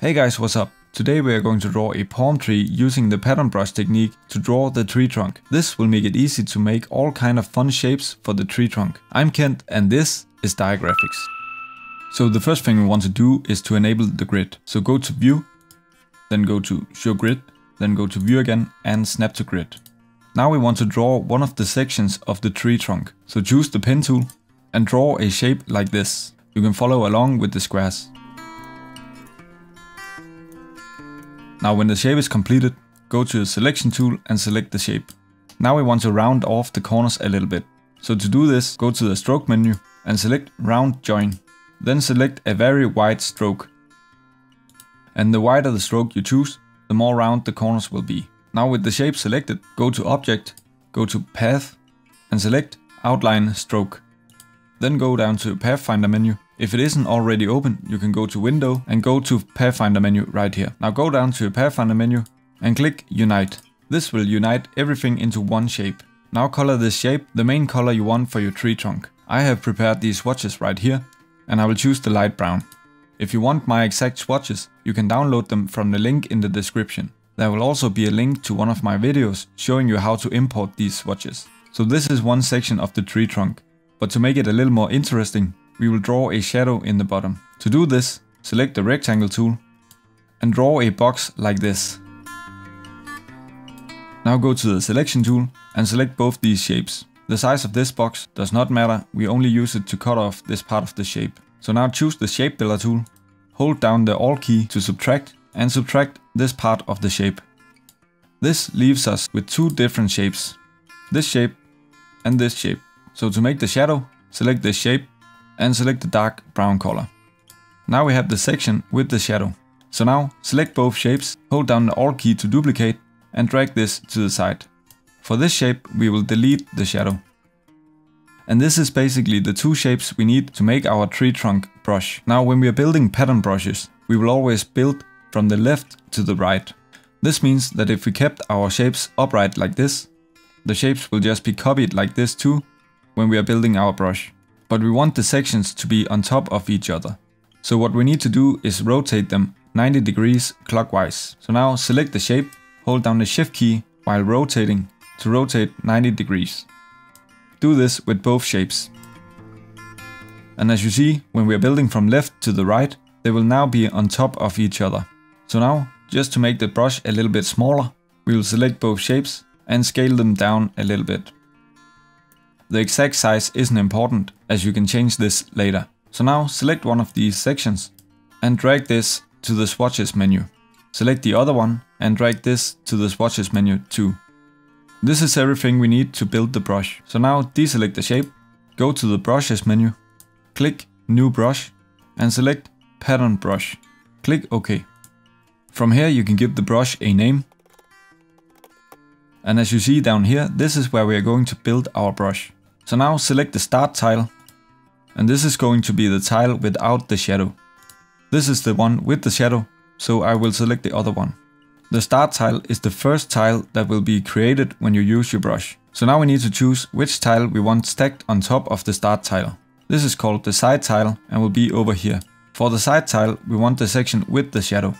Hey guys, what's up? Today we are going to draw a palm tree using the pattern brush technique to draw the tree trunk. This will make it easy to make all kind of fun shapes for the tree trunk. I'm Kent and this is Diagraphics. So the first thing we want to do is to enable the grid. So go to view, then go to show grid, then go to view again and snap to grid. Now we want to draw one of the sections of the tree trunk. So choose the pen tool and draw a shape like this. You can follow along with the squares. Now when the shape is completed, go to the selection tool and select the shape. Now we want to round off the corners a little bit. So to do this, go to the stroke menu and select round join. Then select a very wide stroke. And the wider the stroke you choose, the more round the corners will be. Now with the shape selected, go to object, go to path and select outline stroke. Then go down to Pathfinder menu if it isn't already open, you can go to Window and go to Pathfinder menu right here. Now go down to your Pathfinder menu and click Unite. This will unite everything into one shape. Now color this shape the main color you want for your tree trunk. I have prepared these swatches right here and I will choose the light brown. If you want my exact swatches, you can download them from the link in the description. There will also be a link to one of my videos showing you how to import these swatches. So this is one section of the tree trunk. But to make it a little more interesting, we will draw a shadow in the bottom. To do this, select the rectangle tool and draw a box like this. Now go to the selection tool and select both these shapes. The size of this box does not matter, we only use it to cut off this part of the shape. So now choose the shape builder tool, hold down the Alt key to subtract and subtract this part of the shape. This leaves us with two different shapes, this shape and this shape. So to make the shadow, select this shape and select the dark brown color. Now we have the section with the shadow. So now select both shapes, hold down the Alt key to duplicate and drag this to the side. For this shape we will delete the shadow. And this is basically the two shapes we need to make our tree trunk brush. Now when we are building pattern brushes, we will always build from the left to the right. This means that if we kept our shapes upright like this, the shapes will just be copied like this too when we are building our brush but we want the sections to be on top of each other. So what we need to do is rotate them 90 degrees clockwise. So now select the shape, hold down the shift key while rotating to rotate 90 degrees. Do this with both shapes. And as you see, when we are building from left to the right, they will now be on top of each other. So now, just to make the brush a little bit smaller, we will select both shapes and scale them down a little bit. The exact size isn't important, as you can change this later. So now select one of these sections and drag this to the swatches menu. Select the other one and drag this to the swatches menu too. This is everything we need to build the brush. So now deselect the shape, go to the brushes menu, click new brush and select pattern brush. Click OK. From here you can give the brush a name. And as you see down here, this is where we are going to build our brush. So now select the start tile and this is going to be the tile without the shadow. This is the one with the shadow, so I will select the other one. The start tile is the first tile that will be created when you use your brush. So now we need to choose which tile we want stacked on top of the start tile. This is called the side tile and will be over here. For the side tile, we want the section with the shadow.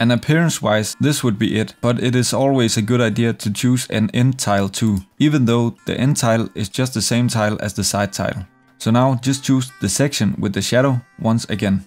And appearance wise this would be it, but it is always a good idea to choose an end tile too, even though the end tile is just the same tile as the side tile. So now just choose the section with the shadow once again.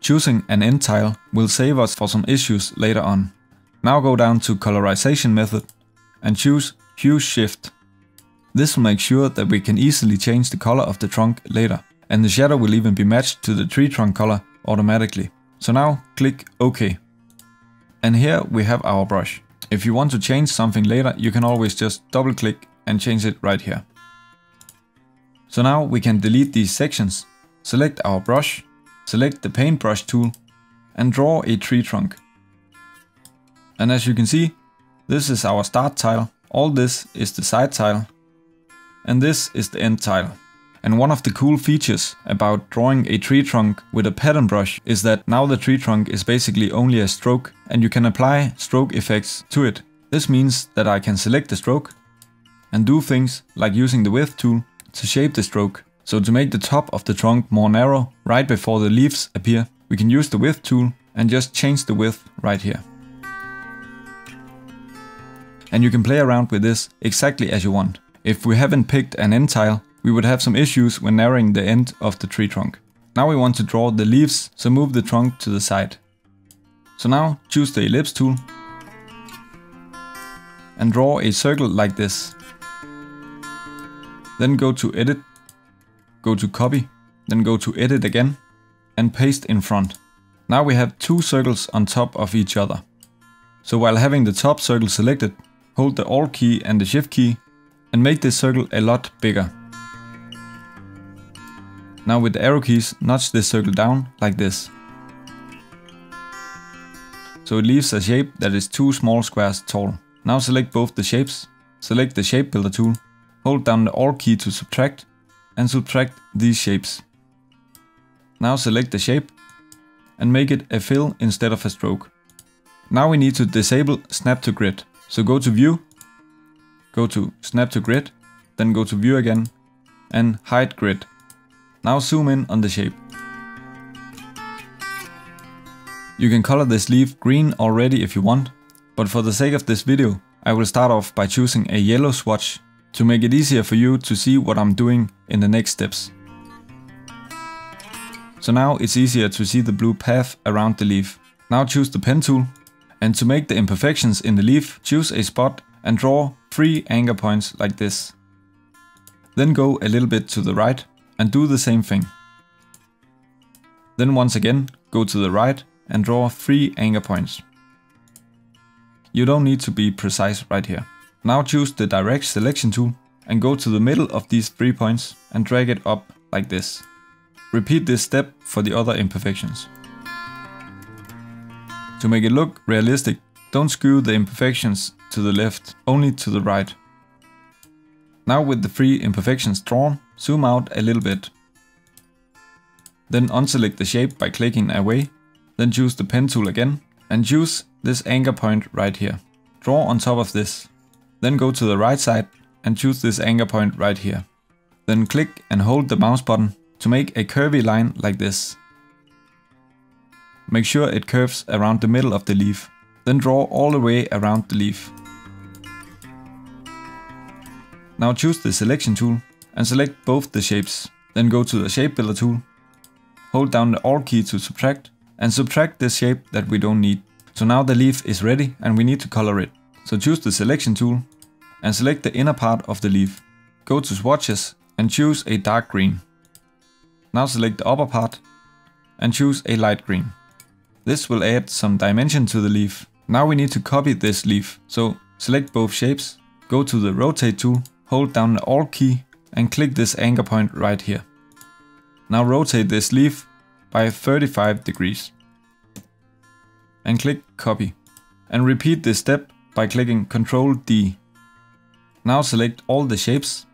Choosing an end tile will save us for some issues later on. Now go down to colorization method and choose hue shift. This will make sure that we can easily change the color of the trunk later and the shadow will even be matched to the tree trunk color automatically. So now click OK. And here we have our brush. If you want to change something later, you can always just double click and change it right here. So now we can delete these sections, select our brush, select the paintbrush tool and draw a tree trunk. And as you can see, this is our start tile, all this is the side tile, and this is the end tile. And one of the cool features about drawing a tree trunk with a pattern brush is that now the tree trunk is basically only a stroke and you can apply stroke effects to it. This means that I can select the stroke and do things like using the width tool to shape the stroke. So to make the top of the trunk more narrow right before the leaves appear, we can use the width tool and just change the width right here. And you can play around with this exactly as you want. If we haven't picked an end tile, we would have some issues when narrowing the end of the tree trunk. Now we want to draw the leaves, so move the trunk to the side. So now choose the ellipse tool and draw a circle like this. Then go to edit, go to copy, then go to edit again and paste in front. Now we have two circles on top of each other. So while having the top circle selected, hold the Alt key and the Shift key and make this circle a lot bigger. Now with the arrow keys, notch this circle down like this. So it leaves a shape that is two small squares tall. Now select both the shapes, select the shape builder tool, hold down the Alt key to subtract, and subtract these shapes. Now select the shape and make it a fill instead of a stroke. Now we need to disable snap to grid. So go to view, go to snap to grid, then go to view again and hide grid. Now zoom in on the shape. You can color this leaf green already if you want, but for the sake of this video, I will start off by choosing a yellow swatch to make it easier for you to see what I'm doing in the next steps. So now it's easier to see the blue path around the leaf. Now choose the pen tool and to make the imperfections in the leaf, choose a spot and draw three anchor points like this. Then go a little bit to the right and do the same thing. Then once again, go to the right and draw three anchor points. You don't need to be precise right here. Now choose the direct selection tool and go to the middle of these three points and drag it up like this. Repeat this step for the other imperfections. To make it look realistic, don't screw the imperfections to the left, only to the right. Now with the three imperfections drawn, zoom out a little bit. Then unselect the shape by clicking away, then choose the pen tool again, and choose this anchor point right here. Draw on top of this. Then go to the right side and choose this anchor point right here. Then click and hold the mouse button to make a curvy line like this. Make sure it curves around the middle of the leaf. Then draw all the way around the leaf. Now choose the selection tool and select both the shapes. Then go to the shape builder tool. Hold down the Alt key to subtract and subtract the shape that we don't need. So now the leaf is ready and we need to color it. So choose the selection tool and select the inner part of the leaf. Go to swatches and choose a dark green. Now select the upper part and choose a light green. This will add some dimension to the leaf. Now we need to copy this leaf. So select both shapes, go to the rotate tool, hold down the Alt key and click this anchor point right here. Now rotate this leaf by 35 degrees. And click copy. And repeat this step by clicking Ctrl D. Now select all the shapes.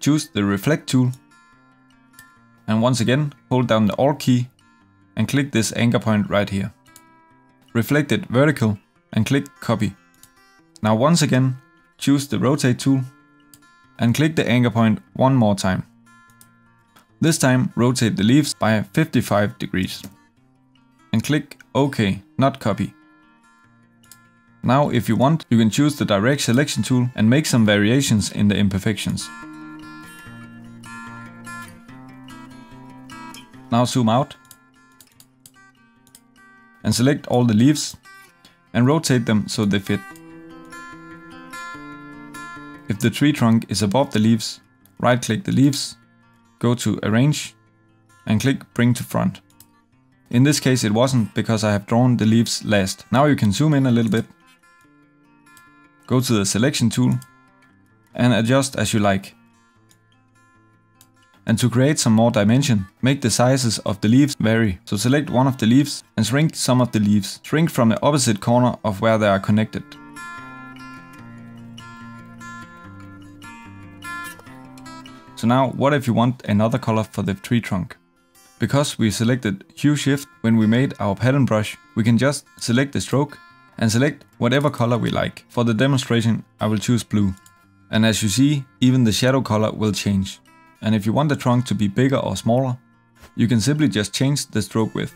Choose the reflect tool. And once again hold down the Alt key and click this anchor point right here. Reflect it vertical and click copy. Now once again choose the rotate tool and click the anchor point one more time. This time rotate the leaves by 55 degrees. And click OK, not copy. Now if you want, you can choose the direct selection tool and make some variations in the imperfections. Now zoom out and select all the leaves and rotate them so they fit. The tree trunk is above the leaves, right click the leaves, go to arrange and click bring to front. In this case it wasn't because I have drawn the leaves last. Now you can zoom in a little bit, go to the selection tool and adjust as you like. And to create some more dimension, make the sizes of the leaves vary. So select one of the leaves and shrink some of the leaves. Shrink from the opposite corner of where they are connected. So now what if you want another color for the tree trunk? Because we selected hue shift when we made our pattern brush, we can just select the stroke and select whatever color we like. For the demonstration I will choose blue. And as you see, even the shadow color will change. And if you want the trunk to be bigger or smaller, You can simply just change the stroke width.